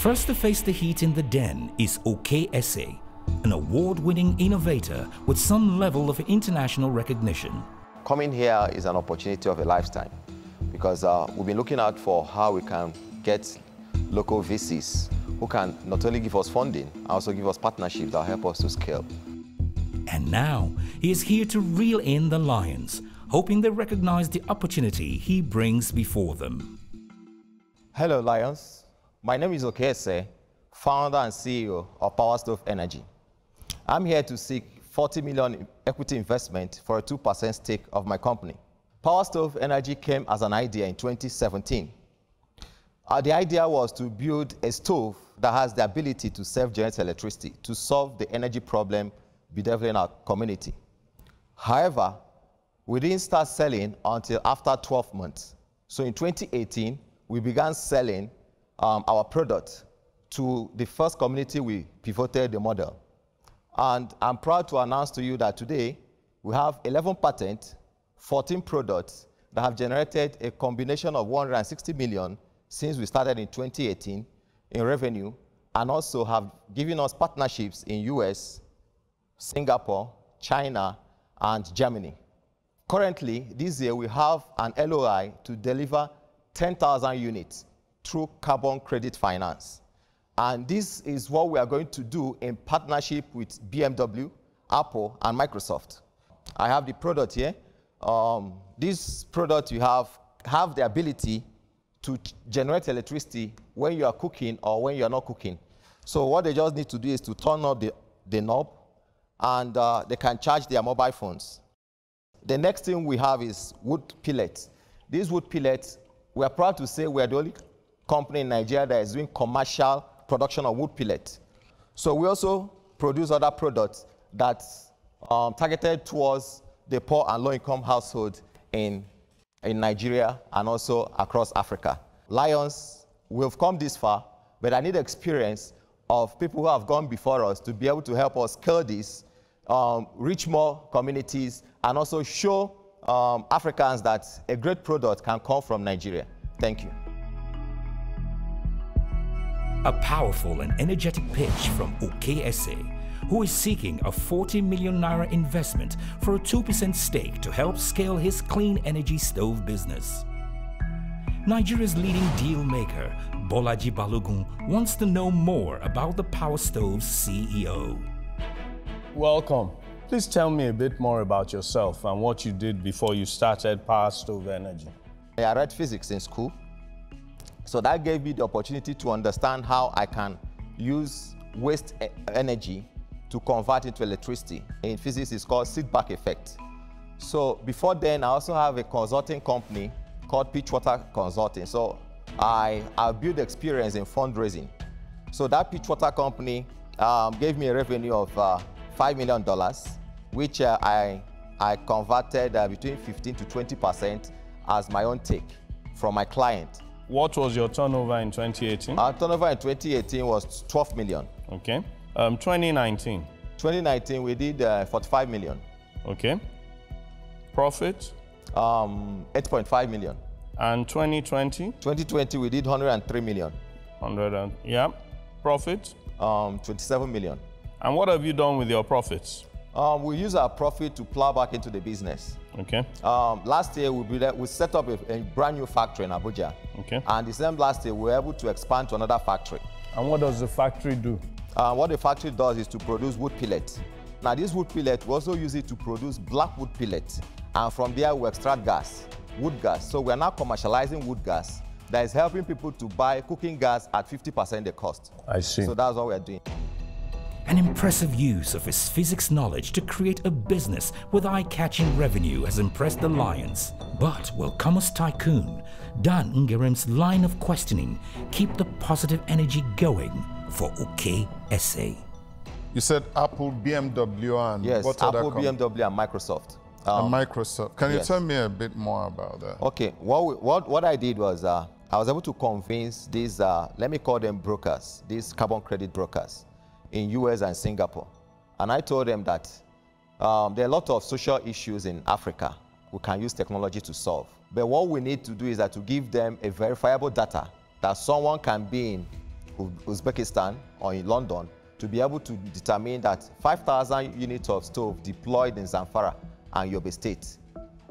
First to face the heat in the den is Okey Ese, an award-winning innovator with some level of international recognition. Coming here is an opportunity of a lifetime because uh, we've been looking out for how we can get local VCs who can not only give us funding, also give us partnerships that help us to scale. And now he is here to reel in the lions, hoping they recognize the opportunity he brings before them. Hello, Lions. My name is Okey Ese, founder and CEO of PowerStove Energy. I'm here to seek 40 million equity investment for a 2% stake of my company. PowerStove Energy came as an idea in 2017. Uh, the idea was to build a stove that has the ability to self-generate electricity to solve the energy problem bedeviling our community. However, we didn't start selling until after 12 months. So in 2018, we began selling um, our product to the first community we pivoted the model. And I'm proud to announce to you that today we have 11 patents, 14 products that have generated a combination of 160 million since we started in 2018 in revenue and also have given us partnerships in US, Singapore, China, and Germany. Currently, this year we have an LOI to deliver 10,000 units through carbon credit finance. And this is what we are going to do in partnership with BMW, Apple, and Microsoft. I have the product here. Um, this product you have have the ability to generate electricity when you are cooking or when you are not cooking. So what they just need to do is to turn on the, the knob and uh, they can charge their mobile phones. The next thing we have is wood pellets. These wood pellets, we are proud to say we are the only company in Nigeria that is doing commercial production of wood pellets. So we also produce other products that um, targeted towards the poor and low-income household in, in Nigeria and also across Africa. Lions, we've come this far, but I need the experience of people who have gone before us to be able to help us scale this, um, reach more communities, and also show um, Africans that a great product can come from Nigeria. Thank you. A powerful and energetic pitch from Okey Ese, who is seeking a 40 million naira investment for a 2% stake to help scale his clean energy stove business. Nigeria's leading deal maker, Bolaji Balogun, wants to know more about the Power Stove's CEO. Welcome. Please tell me a bit more about yourself and what you did before you started Power Stove Energy. I read physics in school, so that gave me the opportunity to understand how I can use waste e energy to convert into electricity. In physics, it's called Seebeck effect. So before then, I also have a consulting company called Pitchwater Consulting. So I, I built experience in fundraising. So that Pitchwater company um, gave me a revenue of uh, $5 million, which uh, I, I converted uh, between 15 to 20% as my own take from my client. What was your turnover in 2018? Our turnover in 2018 was 12 million. Okay. Um, 2019? 2019, we did uh, 45 million. Okay. Profit? Um, 8.5 million. And 2020? 2020, we did 103 million. 100 and, yeah. Profit? Um, 27 million. And what have you done with your profits? Um, we use our profit to plow back into the business. Okay. Um, last year, we, we set up a, a, brand new factory in Abuja. Okay. And the same last year, we were able to expand to another factory. And what does the factory do? Uh, what the factory does is to produce wood pellets. Now, this wood pellet, we also use it to produce black wood pellets. And from there, we extract gas, wood gas. So we're now commercializing wood gas that is helping people to buy cooking gas at 50% the cost. I see. So that's what we're doing. An impressive use of his physics knowledge to create a business with eye-catching revenue has impressed the Lions. But will Commerce Tycoon, Dan Ngerem's line of questioning, keep the positive energy going for Okey Ese? You said Apple, BMW, and yes, what Apple, BMW, and Microsoft. Um, and Microsoft. Can yes. you tell me a bit more about that? Okay. What, we, what, what I did was uh, I was able to convince these, uh, let me call them brokers, these carbon credit brokers in US and Singapore. And I told them that um, there are a lot of social issues in Africa we can use technology to solve. But what we need to do is that to give them a verifiable data that someone can be in Uzbekistan or in London to be able to determine that 5,000 units of stove deployed in Zamfara and Yobe State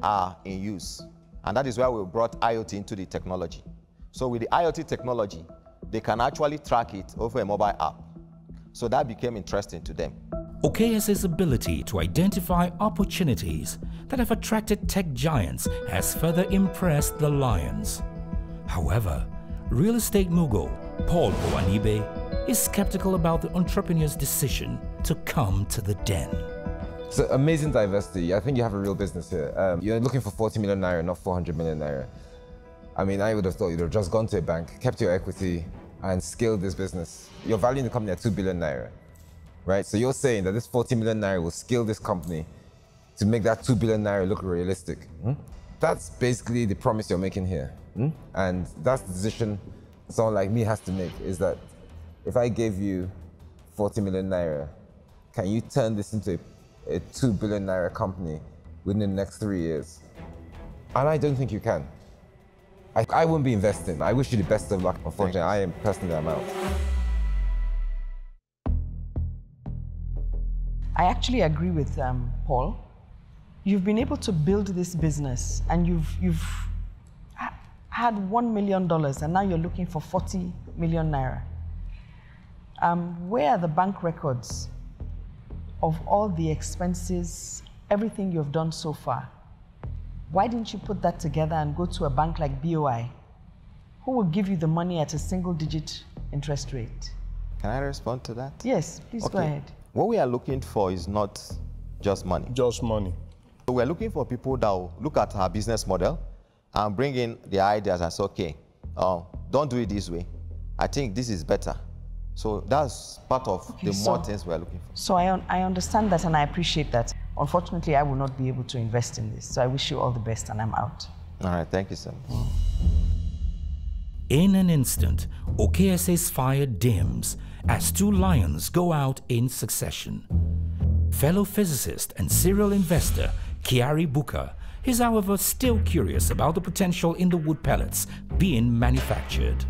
are in use. And that is why we brought IoT into the technology. So with the IoT technology, they can actually track it over a mobile app. So that became interesting to them. Okey Ese's ability to identify opportunities that have attracted tech giants has further impressed the Lions. However, real estate mogul Paul Onwuanibe is skeptical about the entrepreneur's decision to come to the den. So amazing diversity. I think you have a real business here. Um, you're looking for 40 million naira, not 400 million naira. I mean, I would have thought you'd have just gone to a bank, kept your equity, and scale this business. You're valuing the company at 2 billion naira, right? So you're saying that this 40 million naira will scale this company to make that 2 billion naira look realistic. Hmm? That's basically the promise you're making here. Hmm? And that's the decision someone like me has to make is that if I gave you 40 million naira, can you turn this into a, a 2 billion naira company within the next three years? And I don't think you can. I, I wouldn't be investing. I wish you the best of luck. Unfortunately, Thanks. I am personally I'm out. I actually agree with um, Paul. You've been able to build this business and you've, you've had $1 million and now you're looking for 40 million naira. Um, where are the bank records of all the expenses, everything you've done so far? Why didn't you put that together and go to a bank like BOI, who will give you the money at a single digit interest rate? Can I respond to that? Yes, please okay. go ahead. What we are looking for is not just money. Just money. So we're looking for people that will look at our business model and bring in the ideas and say, okay, uh, don't do it this way. I think this is better. So that's part of okay, the so, more things we're looking for. So I, un I understand that and I appreciate that. Unfortunately, I will not be able to invest in this. So I wish you all the best and I'm out. All right, thank you, sir. In an instant, Okey Ese's fire dims as two lions go out in succession. Fellow physicist and serial investor Kyari Bukar is however still curious about the potential in the wood pellets being manufactured.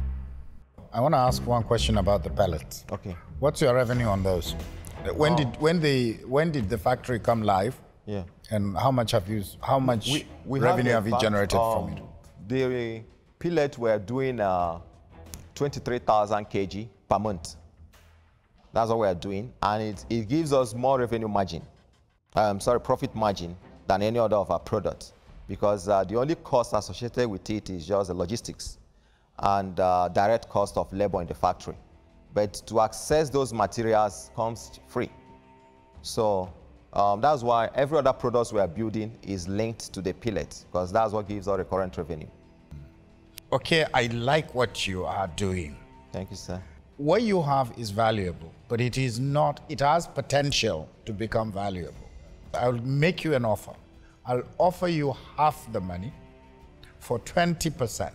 I want to ask one question about the pellets. Okay. What's your revenue on those? When did when the when did the factory come live? Yeah. And how much have you how much we, we revenue have, have you generated um, from it? The pellet we're doing uh, 23,000 kg per month. That's what we're doing, and it, it gives us more revenue margin. Um, sorry, profit margin than any other of our products because uh, the only cost associated with it is just the logistics and uh, direct cost of labor in the factory. But to access those materials comes free. So um, that's why every other product we are building is linked to the pellet because that's what gives us recurrent revenue. Okay, I like what you are doing. Thank you, sir. What you have is valuable, but it is not, it has potential to become valuable. I'll make you an offer. I'll offer you half the money for 20%,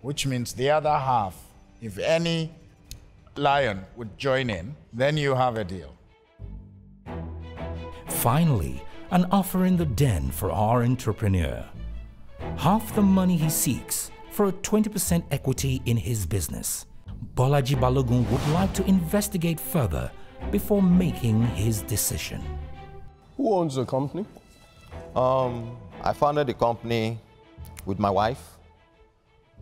which means the other half, if any lion would join in, then you have a deal. Finally, an offer in the den for our entrepreneur. Half the money he seeks for a 20% equity in his business. Bolaji Balogun would like to investigate further before making his decision. Who owns the company? Um, I founded the company with my wife.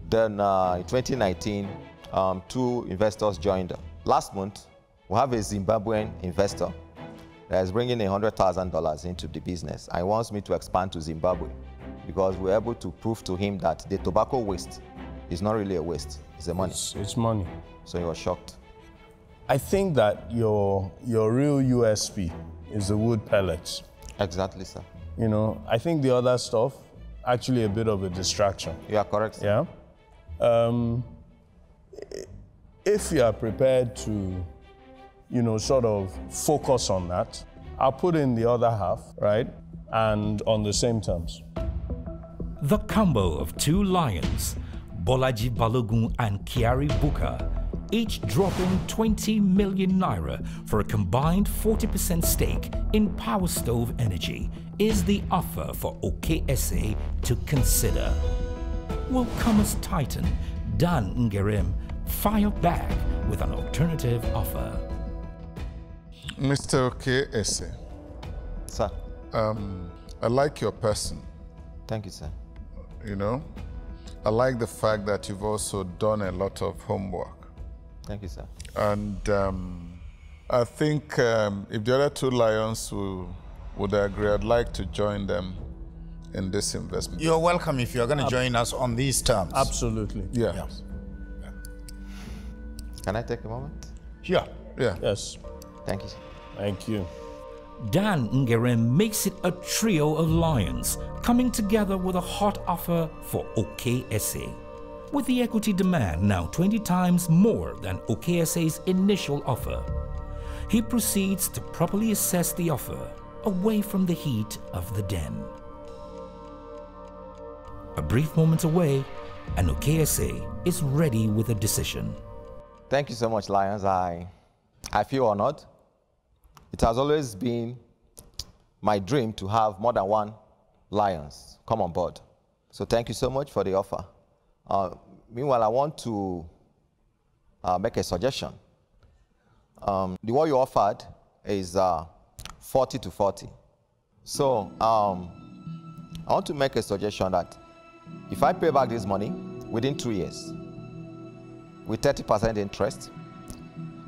Then uh, in 2019, um, two investors joined. Last month, we have a Zimbabwean investor that is bringing $100,000 into the business and wants me to expand to Zimbabwe because we're able to prove to him that the tobacco waste is not really a waste, it's a money. It's, it's money. So he was shocked. I think that your, your real USP is the wood pellets. Exactly, sir. You know, I think the other stuff, actually a bit of a distraction. You are correct. Sir. Yeah. Um, if you are prepared to, you know, sort of focus on that, I'll put in the other half, right? And on the same terms. The combo of two lions, Bolaji Balogun and Kyari Bukar, each dropping 20 million naira for a combined 40% stake in Power Stove Energy is the offer for Okey Ese to consider. Will Commerce Titan Dan Ngerem fire back with an alternative offer. Mr. Oke Ese. Sir. Um, I like your person. Thank you, sir. You know, I like the fact that you've also done a lot of homework. Thank you, sir. And um, I think um, if the other two lions will, would agree, I'd like to join them in this investment. You're welcome if you're going to join us on these terms. Absolutely. Yeah. Yes. Can I take a moment? Sure. Yeah. Yes. Thank you. Thank you. Dan Ngerem makes it a trio of lions coming together with a hot offer for Okey Ese. With the equity demand now 20 times more than Okey Ese's initial offer, he proceeds to properly assess the offer away from the heat of the den. A brief moment away, and Okey Ese is ready with a decision. Thank you so much, Lions. I, I feel honored. It has always been my dream to have more than one Lions come on board. So thank you so much for the offer. Uh, meanwhile, I want to uh, make a suggestion. Um, the one you offered is uh, 40 to 40. So um, I want to make a suggestion that if I pay back this money within two years with 30% interest,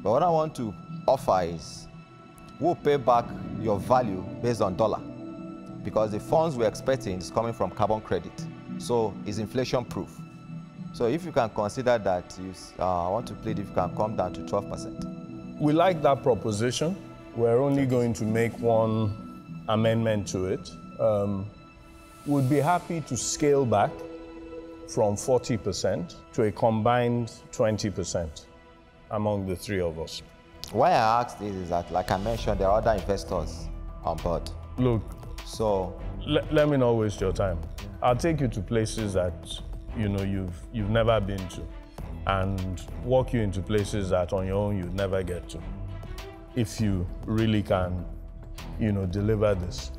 but what I want to offer is we'll pay back your value based on dollar because the funds we're expecting is coming from carbon credit. So it's inflation proof. So if you can consider that, you, uh, I want to plead if you can come down to 12%. We like that proposition. We're only going to make one amendment to it. Um, we'd be happy to scale back from 40% to a combined 20% among the three of us. Why I ask this is that, like I mentioned, there are other investors on board. Look, so let me not waste your time. I'll take you to places that you know you've you've never been to, and walk you into places that on your own you'd never get to. If you really can, you know, deliver this.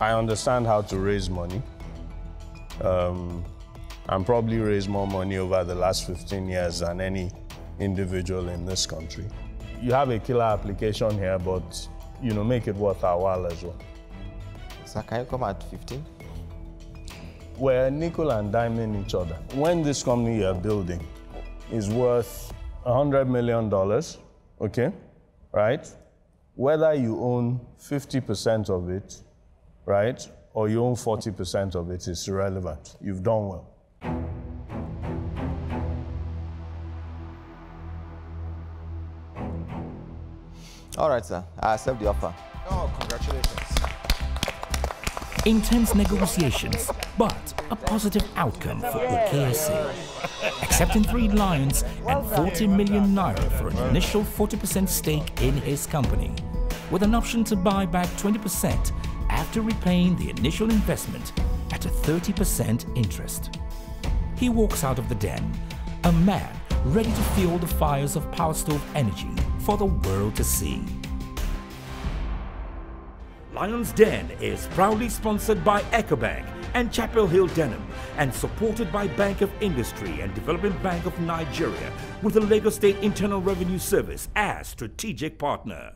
I understand how to raise money. Um, and probably raise more money over the last 15 years than any individual in this country. You have a killer application here, but you know, make it worth our while as well. So can you come at 15? We're nickel and diming each other. When this company you're building is worth $100 million, okay, right? Whether you own 50% of it, right, or you own 40% of it is irrelevant. You've done well. All right, sir. I accept the offer. Oh, congratulations. Intense negotiations, but a positive outcome for Okey Ese. Accepting three lions and 40 million naira for an initial 40% stake in his company, with an option to buy back 20% after repaying the initial investment at a 30% interest. He walks out of the den, a man ready to fuel the fires of Power Stove Energy for the world to see. Lion's Den is proudly sponsored by EcoBank and Chapel Hill Denham and supported by Bank of Industry and Development Bank of Nigeria with the Lagos State Internal Revenue Service as strategic partner.